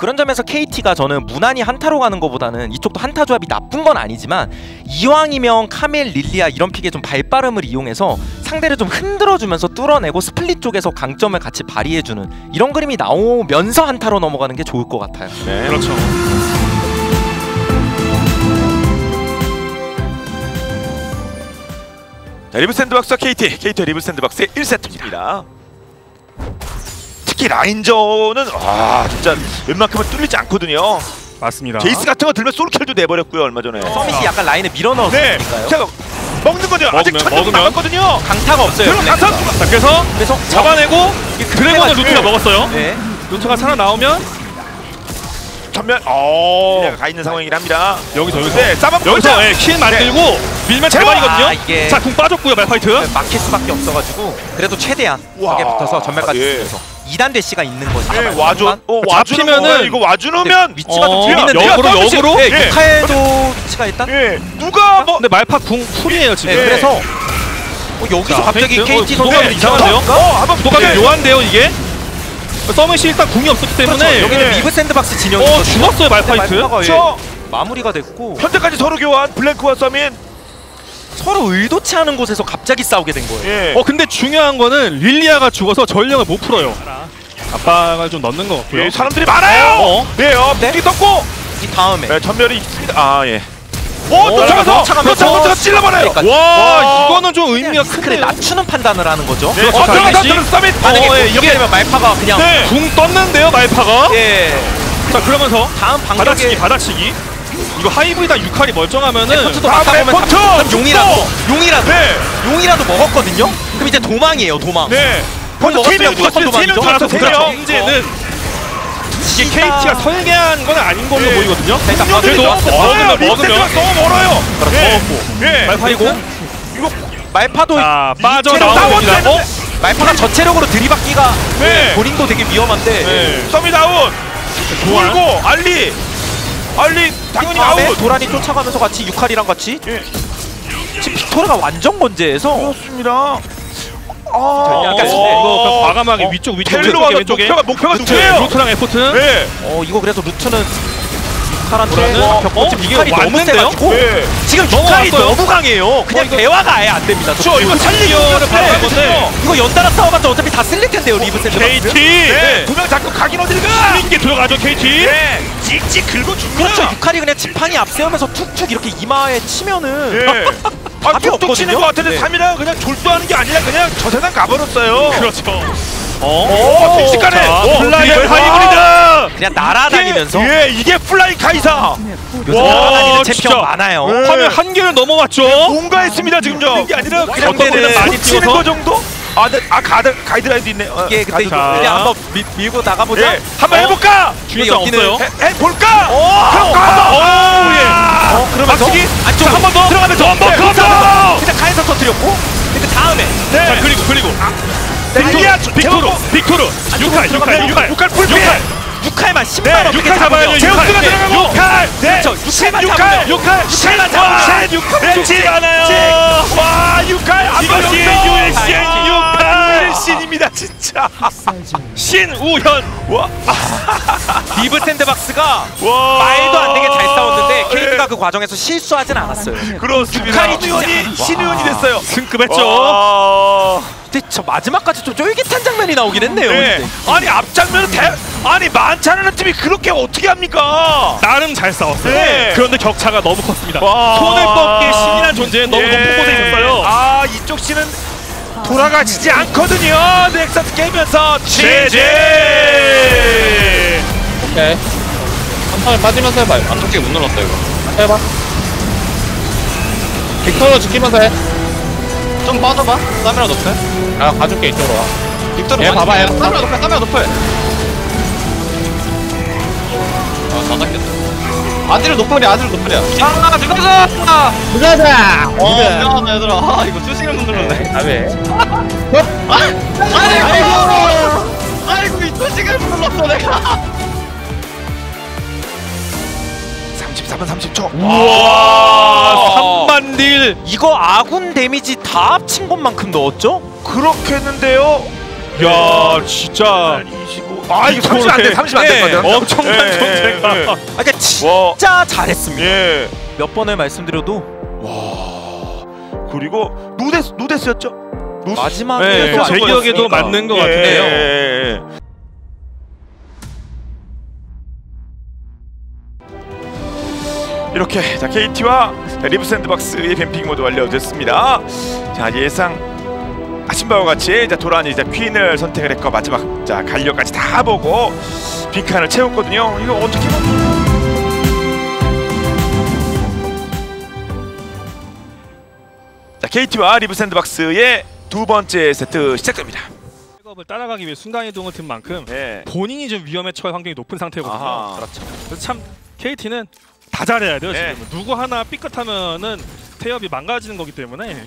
그런 점에서 KT가 저는 무난히 한타로 가는 것보다는 이쪽도 한타 조합이 나쁜 건 아니지만 이왕이면 카밀, 릴리아 이런 pick의 좀 발빠름을 이용해서 상대를 좀 흔들어주면서 뚫어내고 split 쪽에서 강점을 같이 발휘해주는 이런 그림이 나오면서 한타로 넘어가는 게 좋을 것 같아요. 네. 그렇죠. 자, 리브 샌드박스와 KT, KT 리브 샌드박스의 1세트입니다. 특히 라인전은 아 진짜 웬만큼은 뚫리지 않거든요. 맞습니다. 제이스 같은 거 들면 솔킬도 내버렸고요 얼마 전에. 서밋이 약간 라인에 네, 밀어넣었으니까요. 자 먹는 거죠. 아직 먹으면, 천점 먹으면. 남았거든요. 강타가 없어요. 자, 그래서 그래서 잡아내고 드래곤을 급해가지고. 루트가 먹었어요. 네. 루트가 살아 나오면 전면 어, 가 있는 상황이긴 합니다. 여기서 여기서 네, 싸먹고 여기서 예, 킬 만들고 밀면 제발이거든요. 아, 이게- 자, 궁 빠졌고요, 말파이트. 막힐 수밖에 없어가지고 그래도 최대한 와. 벽에 붙어서 전멸까지 예. 주면서 2단 대시가 있는 거지. 네, 와줘. 어, 잡히면은- 거면 이거 와주면 위치가 좀 어, 재밌는데 역으로, 역으로? 네, 예. 유칼도 위치가 일단 예, 누가 뭐 근데 말파 궁 풀이에요 지금. 네, 그래서 어, 여기서 자, 갑자기? KT 어, 도가 네, 이상한데요? 어, 도가 네. 묘한데요 이게. 서밋이 일단 궁이 없었기 때문에 그렇죠. 여기는 네. 리브 샌드박스 진영이 어. 죽었어요 말파이트. 말파가 예, 저 마무리가 됐고 현재까지 서로 교환 블랭크와 서밋. 서로 의도치 않은 곳에서 갑자기 싸우게 된 거예요. 예. 어 근데 중요한 거는 릴리아가 죽어서 전령을 못 풀어요. 압박을 좀 넣는 것 같고요. 예, 사람들이 많아요. 어? 네, 어, 네? 네? 떴고. 이 다음에 네, 전멸이 있습니다. 아, 예. 오, 오, 쫓아가서 쫓아가면서 쫓아가서 찔러버려요. 그러니까 와 와. 이거는 좀 의미가 스크를 큰데요. 낮추는 판단을 하는 거죠. 네, 어, 들어가서. 들어 서민. 만약에 어, 예, 이게- 되면 말파가 그냥 네. 궁 떴는데요 말파가. 예 자 그러면서 다음 받아치기 반격에 받아치기. 이거 하이브이다 육칼이 멀쩡하면은 포트도 다음 맞다 보면 레포트! 다- 그럼 용이라도 용이라도 네. 용이라도 먹었거든요. 그럼 이제 도망이에요 도망. 네. 벌써 세 먹었으면 명 무조건 죽었어요. 세명 도망이죠. 죽었어. 세 그렇죠. 명. 문제는 이게 KT가 설계한 건 아닌 걸로 네. 보이거든요. 일단 공격들이 그래도 먹으면 멀어요. 먹으면 너무 멀어요. 그렇죠. 예. 먹었고. 예. 말파이고 이거 말파도 자 빠져 겁니다. 어? 말파가 전체력으로 들이받기가 네. 본인도 되게 위험한데 네. 아웃. 좋아요. 돌고 알리. 알리 당연히 아웃. 도란이 쫓아가면서 같이 유칼이랑 같이 예. 지금 빅토르가 완전 건재해서 그렇습니다. 아, 약간 약간 이거 그 과감하게 어, 위쪽 위쪽 텔로가 왼쪽에 왼쪽에 목표가- 목표가 루트, 누구예요? 루트랑 에포트 네. 어 이거 그래서 루트는? 겪고 어? 지금 이게 유칼이 너무 왔는데요? 세가지고 네. 지금 유칼이. 너무 강해요 그냥 어, 이거- 대화가 아예 안 됩니다 저저 이거 살리기를 바로 한 건데. 이거 연달아 싸워봤자 어차피 다 쓸릴 텐데요 리브 샌드박스 KT 네. 두 명 자꾸 가긴 어딜 가. 이게 들어가죠 KT 네. 찍찍 긁어 줍니다. 그렇죠 유칼이 그냥 지팡이 앞세우면서 툭툭 이렇게 이마에 치면은 예. 아, 답이 툭툭 치는 없거든요? 것 같은데 네. 삼이랑 그냥 졸도하는 게 아니라 그냥 저 세상 가버렸어요. 그렇죠 오, 어? 순식간에 자, 오, 플라이어 이게 하이브리드 그냥 날아다니면서 이게, 예, 이게 플라이 카이사. 요새 와, 날아다니는 진짜. 챔피언 많아요 네. 화면 한 개를 넘어왔죠 뭔가 했습니다 지금 저. 이게 아니라 그냥 어떤 데는 많이 치는? 거 정도? 아, 네, 아 가드 가이드라인도 있네. 어, 이게 그때 가드. 자. 그냥 한번 밀, 밀고 나가보자 예, 한번 어? 해볼까? 여기는 없어요 해, 해 볼까? 오! 그럴까? 오, 예. 어 그러면서 박치기? 안쪽 한번 더 들어가면서 한번 네, 더! 그렇죠. 일단 카에서 터뜨렸고 그 다음에 네. 자 그리고 그리고 빅토르, 빅토르 빅토르 육칼 육칼 육칼 육칼 풀피. 육칼 6칼만 10만 네, 어떻게 육칼 잡으면 잡아야죠, 제우스가 육칼. 들어가고 육. 칼. 네. 그렇죠. 육칼만 육칼. 잡으면 육칼. 육칼만 잡으면 셋. 육칼. 죽지 않아요. 찍. 와, 육칼. 안 이것이 걸렸어. ULCN 육칼. ULCN입니다, 진짜. 신우현 와. 리브 샌드박스가 와. 말도 안 되게 잘 싸웠는데 네. KT가 그 과정에서 실수하진 않았어요. 그렇습니다. 신우현이 신우현이 됐어요. 승급했죠 와. 근데 저 마지막까지 좀 쫄깃한 장면이 나오긴 했네요. 네. 아니 앞장면은 대 아니 많지 않은 팀이 그렇게 어떻게 합니까? 나름 잘 싸웠어요 네. 그런데 격차가 너무 컸습니다 와. 손을 뻗기에 신이란 존재에 너무 예. 높은 곳에 있었어요 아 이쪽 씨는 돌아가지지 않거든요. 넥서스 깨면서 제제. 오케이. 한 판을 빠지면서 해봐. 안쪽에 못 눌렀어, 이거. 해봐. 빅토르 지키면서 해. 좀 빠져봐. 카메라 높여. 아, 가줄게, 이쪽으로 와. 빅토르 얘 봐봐, 얘. 카메라 높여, 카메라 높여. 아, 다 닦였다. 아들을 높으랴, 아들을 높으랴. 아, 들어가자! 들어가자! 어, 미안하다, 얘들아. 아, 이거 수시간 못 눌렀네. 다음에. 아이고! 아이고, 이 수시간 못 눌렀어, 내가. 34분 30초. 와 3만 딜 이거 아군 데미지 다 합친 것만큼 넣었죠? 그렇게 했는데요. 야 진짜 25. 아 이거 30 안 돼. 30 안될것 같아요. 엄청난 예, 예, 존재가. 예. 아, 그러니까 와. 진짜 잘했습니다. 예. 몇 번을 말씀드려도 와. 그리고 누데스 누데스였죠? 누- 마지막에 네, 또제 기억에도. 맞는 것 예, 같은데요. 예, 예, 예. 이렇게 자 KT와 리브 샌드박스의 ban pick 모두 완료됐습니다. 자 예상 하신 바와 같이 자 도란이 이제 퀸을 선택을 했고 마지막 자 갈리오까지 다 보고 빈칸을 채웠거든요. 이거 어떻게 보면 자 KT와 리브 샌드박스의 두 번째 세트 시작됩니다. 백업을 따라가기 위해 순간 이동을 든 만큼 네. 본인이 좀 위험에 처할 환경이 높은 상태거든요. 아하. 그렇죠. 그래서 참 KT는 다 잘해야 돼요. 네. 지금 누구 하나 삐끗하면은 태엽이 망가지는 거기 때문에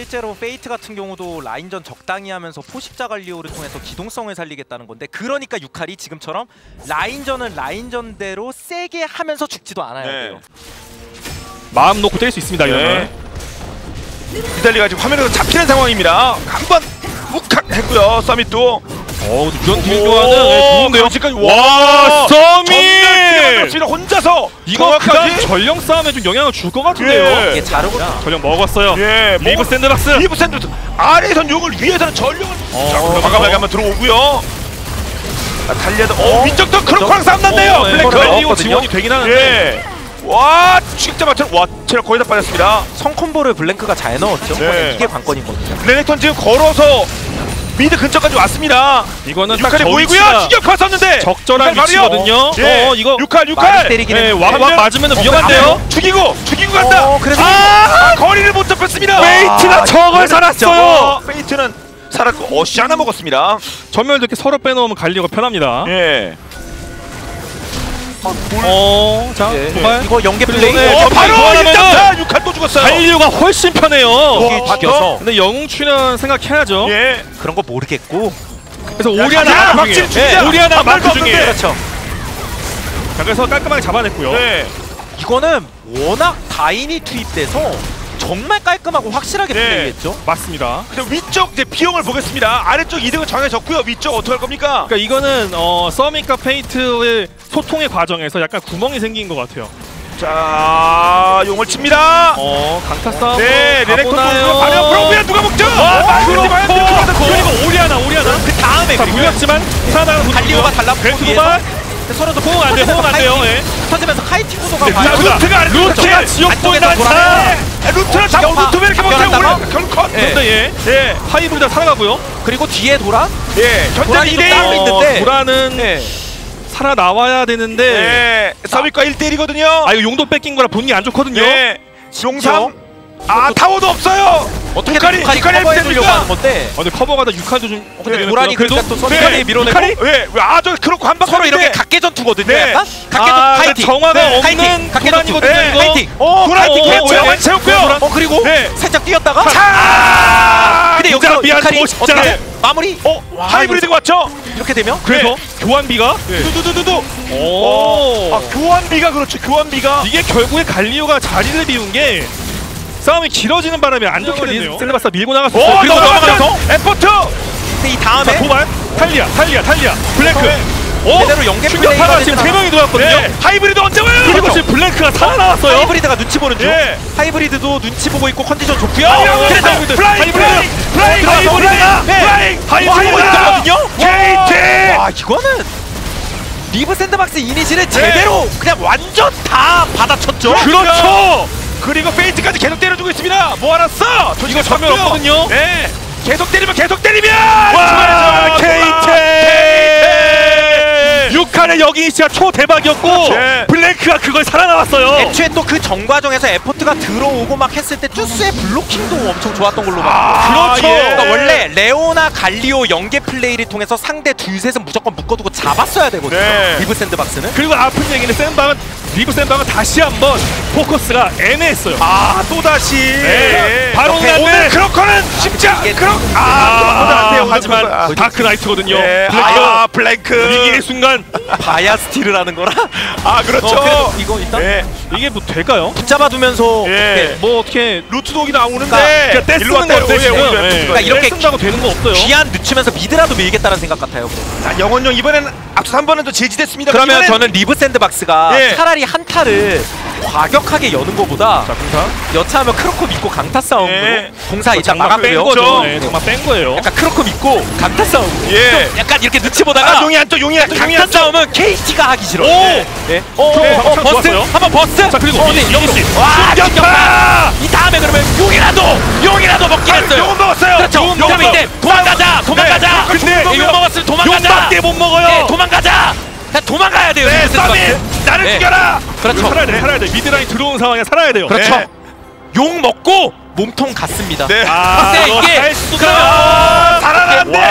실제로 페이트 같은 경우도 라인전 적당히 하면서 포식자 갈리오를 통해서 기동성을 살리겠다는 건데 그러니까 유칼이 지금처럼 라인전은 라인전대로 세게 하면서 죽지도 않아야 네. 돼요. 마음 놓고 뗄 수 있습니다. 이러면. 니달리가 지금 화면에서 잡히는 상황입니다. 한번 욱학 했고요. 서밋도 어, 이런 딜 교환은 네, 좋은데요. 지금 와! 서밋 혼자서 이거 그다음 정확하게 전령 싸움에 좀 영향을 줄 것 같은데요. 예. 이게 자르고 전령 먹었어요. 예, 리브 뭐- 샌드박스. 리브 샌드 아래선 용을 위에서는 전령을 어. 과감하게 한번 들어오고요. 아, 달려도 어, 위쪽도 크로코랑 싸움 났네요. 어, 네. 블랙 달리고 넣었거든요. 지원이 되긴 하는데. 예. 와, 충격파 맞춰 와, 체력 거의 다 빠졌습니다. 성콤보를 블랭크가 잘 넣었죠. 네. 이게 관건이거든요. 레넥톤 지금 걸어서 미드 근처까지 왔습니다. 이거는 저 보이고요. 충격파 썼는데 적절한. 위치거든요. 예. 어, 이거 유칼 많이 유칼. 때리긴 예, 했는데. 와, 와 맞으면 위험한데요. 죽이고 죽이고 간다. 어, 그래서 아, 거리를 못 잡혔습니다. 페이트가 저걸 살았어요. 페이트는 살았고 어시 하나 먹었습니다. 점멸도 이렇게 서로 빼놓으면 갈리오가 편합니다. 예. 어, 자, 예. 도발. 이거 연계 플레이 네, 어, 바로 1점차 6칸 또 죽었어요. 갈리오가 훨씬 편해요. 여기 와, 죽여서 근데 영웅추는 생각해야죠. 예. 그런 거 모르겠고 그래서 야, 오리아나 야, 마크 확실히 중에. 오리아나 마크 중에. 그렇죠. 자, 그래서 깔끔하게 잡아냈고요. 네. 이거는 워낙 다인이 투입돼서 정말 깔끔하고 확실하게 네. 플레이했죠. 맞습니다. 그럼 위쪽 이제 비용을 보겠습니다. 아래쪽 2등은 정해졌고요. 위쪽 어떻게 할 겁니까? 그러니까 이거는 어, 서밋과 페이트의 소통의 과정에서 약간 구멍이 생긴 것 같아요. 자, 용을 칩니다. 어, 강타 싸움. 네, 레넥톤 가보나요? 반영 프로비아 누가 먹죠? 아, 그렇고 마이크로티 마이크로티 그리고 오리아나 오리아나 그 다음에 자 물렸지만 살아나가는 갈리오가 달라붙고 벤투 위에서 도발 서로 도 호응 안 돼, 호응 안 돼요. 예. 터지면서 카이팅 구도가 네, 봐요. 루트가, 루트가 아래 루트가 지옥 보이는 차. 네, 루트를 잡고 지역파 루트 왜 이렇게 못해? 올라 결국 컷. 예. 예, 예, 하이브리드 살아가고요. 그리고 뒤에 돌아 예. 현재 도란이 2대1. 따로 있는데. 도라는 네. 살아 나와야 되는데 예. 서밋과 1대1이거든요. 아 이거 용도 뺏긴 거라 본인이 안 좋거든요. 예. 용삼. 아, 타워도 없어요. 어떻게 북한이- 북한이 북한이 커버해 됩니까? 주려고 하는 건데 어, 근데 커버가다 6칸도 좀 근데 되긴 도란이 했고요. 그래도 또 네, 서밋까지 밀어내고 북한이 왜? 왜? 아, 저 그렇고 한방 서로 이렇게 각계 전투거든요. 네. 약간 각계 아, 전투 카이팅. 정화가 네, 없는. 도란이거든요, 네. 카이팅. 어, 도란이 어, 개고요. 어, 완 채웠고요. 어 그리고 네. 살짝 뛰었다가 자, 근데 여기서 멋있다. 어떻게 마무리 어, 하이브리드가 왔죠? 이렇게 되면 그래서 교환비가 두두두두두. 오. 아, 교환비가 그렇죠. 교환비가. 이게 결국에 갈리오가 자리를 비운 게 싸움이 길어지는 바람에 안 좋게 됐네요. 셀레바스 밀고 나갔어요. 오, 그리고 넘어가면서 에포트. 근데 이 자, 다음에 도발 탈리아, 탈리아, 탈리아, 블랭크. 네. 오, 제대로 연계 충격파가 플레이가 지금 세. 명이 들어왔거든요. 네. 하이브리드 언제 와요? 그리고 지금 블랭크가 살아나왔어요. 하이브리드가 눈치 보는 중. 예. 하이브리드도 눈치 보고 있고 컨디션 좋고요. 그래서 하이브리드, 플라잉 하이브리드. 플라잉 플라잉 어, 들어가서 하이브리드 네. 플라잉 하이브리드 있거든요. KT 와 이거는 리브 샌드박스 이니시를 제대로 그냥 완전 다 받아쳤죠. 그렇죠. 그리고 페이트까지 계속 때려주고 있습니다. 뭐 알았어? 이거 전면 없거든요. 네. 계속 때리면 계속 때리면. 와, KT! 유칼의 여기 진짜 초대박이었고 네. 블랭크가 그걸 살아나왔어요. 애초에 또 그 정과정에서 에포트가 들어오고 막 했을 때 쥬스의 블로킹도 엄청 좋았던 걸로 봤고 그렇죠. 그러니까 원래 레오나 갈리오 연계 플레이를 통해서 상대 둘 셋은 무조건 묶어두고 잡았어야 되거든요 네. 리브 샌드박스는 그리고 아픈 얘기는 샌박은 리브 샌바가 다시 한번 포커스가 애매했어요. 아 또다시 네. 바로 오늘. 크로커는 쉽지 않 이게- 크로 아 아, 안 돼요 하지만 아, 다크 나이트거든요. 예, 블랙 아 블랭크 위기의 순간 바야 스틸을 하는 거라 아 그렇죠 어, 이거 일단 예, 이게 뭐 될까요? 붙잡아두면서 예. 이렇게 뭐 어떻게 루트 독이 나오는데 그러니까 떼 일로. 건데 예. 그러니까 이렇게 쓴다고 되는 거 없어요. 귀한 늦추면서 미드라도 밀겠다는 생각 같아요. 자, 영원용 이번에는 앞서 한 번은 또 제지됐습니다 그러면 이번엔- 저는 리브 샌드박스가 예. 차라리 한타를 과격하게 여는 것보다 자 공사 여차하면 크로코 믿고 강타 싸움으로 예. 공사 일단 장막 뺀 막았고요. 거죠. 네. 예, 장막 뺀 거예요. 약간 크로코 믿고 강타 싸움. 예. 좀 약간 이렇게 눈치 보다가 아 용이 안떠 용이 용이 강타 안떠 싸움은 KT가 하기 싫어. 오! 예. 예. 어, 어, 네, 어, 버스. 한번 버스. 자 그리고 어, 네, 영씨 와! 충격파! 이 다음에 그러면 용이라도 용이라도 아, 했어요. 용은 먹었어요 그렇죠. 용은. 이때 도망가자. 도망가자. 네, 근데 예, 용 먹었으면 도망가자. 용밖에 못 먹어요. 네, 도망가자. 그냥 도망가야 돼요. 네 샌드박스. 나를 네. 죽여라 그렇죠. 살아야 돼, 살아야 돼. 미드라인 들어온 상황에 살아야 돼요. 그렇죠. 네. 용 먹고 몸통 갔습니다. 네 아, 근데 이거 이게 그러면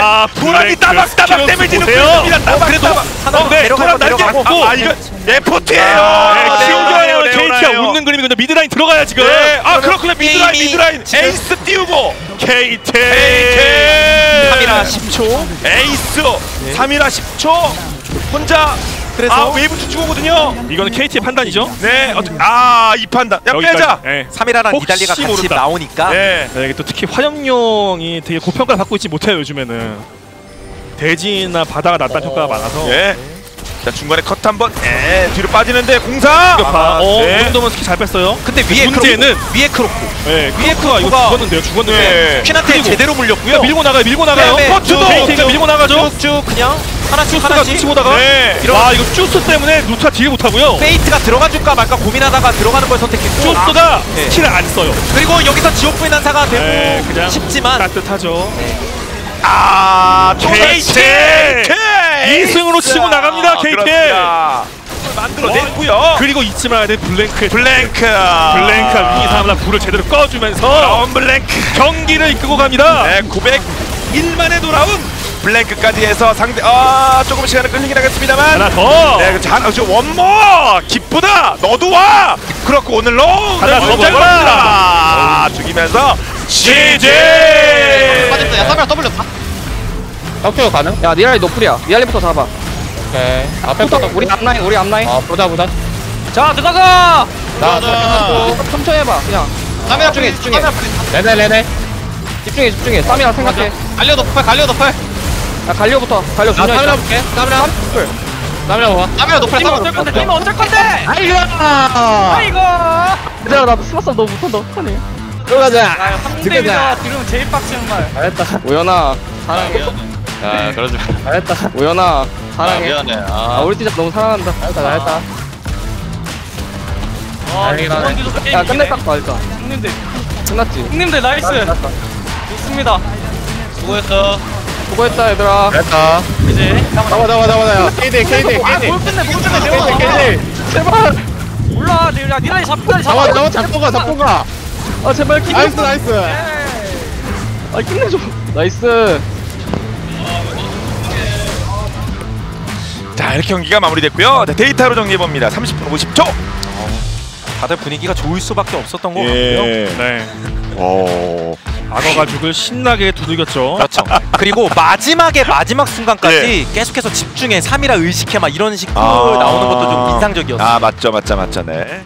아, 도란이 따박 따박 스킬러스 데미지는. 보입니다 따박 그래도 따박 하나 어, 네, 내려가고 내려가고. 아 이거 에포트예요 아, 네, 네. 네, KT가 네, 웃는 그림이거든요. 미드라인 들어가야 지금. 네, 아 그렇구나 미드라인 미드라인 지금- 에이스 띄우고 KT. 에이트 3이라 10초. 에이스 3이라 10초 혼자 그래서 아 웨이브 추측거든요. 이거는 KT의 판단이죠. 네 어떻게 아이 판단. 야 여기까지. 빼자. 예. 3이라랑 혹시 니달리가 같이 모른다. 나오니까. 네 네, 이게 또 특히 화염용이 되게 고평가를 받고 있지 못해요 요즘에는. 대지나 바다가 낫다는 평가가 많아서. 예. 자 중간에 컷 한번. 에 뒤로 빠지는데 공사. 아, 어, 네. 이 정도면 스킬 잘 뺐어요. 근데 위에 문제는 크로코, 위에 크로코. 네, 위에 크로코가 이거 죽었는데요 죽었는데 네. 퀸한테 그리고- 제대로 물렸고요. 밀고 나가요 밀고 나가요. 네, 네. 쭉, 밀고 나가죠? 쭉쭉 그냥 하나씩 하나씩. 치고 다가? 네. 와 이거 쭈스 때문에 루타 deal 못하고요. 페이트가 들어가줄까 말까 고민하다가 들어가는 걸 선택했고 쭈스가 네. 스킬을 안 써요. 그리고 여기서 지옥부의 난사가 되고 네, 그냥 싶지만 따뜻하죠. 아 KT! KT! 2승으로 치고 나갑니다 그렇습니다. 만들어냈고요. 그리고 잊지 말아야 될 블랭크. 블랭크! 블랭크가 위기 상황보다 불을 제대로 꺼주면서 런 블랭크! 경기를 이끌고 갑니다. 네, 901만에 돌아온 블랭크까지 해서 상대 아 조금 시간을 끌리긴 하겠습니다만. 하나 더. 네, 그렇죠. 하나, 저 원모 기쁘다. 너도 와. 그렇고 오늘로 하나 더 문제를 먹어라. 만들어. 죽이면서 CJ. 빠졌어 야 서면 W 봐 혁교 가능? 야 니랄이 노플이야. 니랄리부터 잡아. 오케이. 앞에 부터 우리 앞라인 우리 앞라인. 아 보자 보자. 자 들어가자 나 나. 천천히 해봐 그냥. 카메라 집중해, 프리 집중해. 네네 네네. 집중해 집중해. 쌈이랑 생각해. 갈려 높을 갈려 높을 야 갈려부터 갈려 나 있다 볼게. 카메라 카메라 봐 카메라 높을 팀 어쩔 건데? 팀 어쩔 건데? 아이고. 아이고. 얘들아 나도 스마스 너무 못한다. 어떡하니? 들어가자. 들어가자. 지금 제일 빡치는 말. 잘했다. 우연아 사랑해. 야 그러지 잘했다. 우연아 마 사랑해. 미안해. 아. 아 우리 팀 너무 사랑한다. 잘했다 잘했다. 야. 끝냈다 봐 일단. 형님들, 끝났지? 형님들 nice. 좋습니다. 수고했어 수고했다 얘들아. 됐다. 이제 잡아 잡아 잡아 잡아. KD KD 아, 뭘 끝내, 뭘 끝내, 내가 제발. 몰라, 야, 니네 잡고 가, 잡아. 잡아 잡고 가 잡고 가아 제발 기분 nice nice. 아 끝내줘. nice. 자 이렇게 경기가 마무리됐고요. 자, 데이터로 정리해 봅니다. 30분 50초. 다들 분위기가 좋을 수밖에 없었던 것 같고요. 네. 오. 악어 가 죽을 신나게 두들겼죠 그렇죠. 그리고 마지막에 마지막 순간까지 네. 계속해서 집중해 3이라 의식해 막 이런 식으로 아. 나오는 것도 좀 인상적이었어요. 아 맞죠 맞죠 맞죠 네.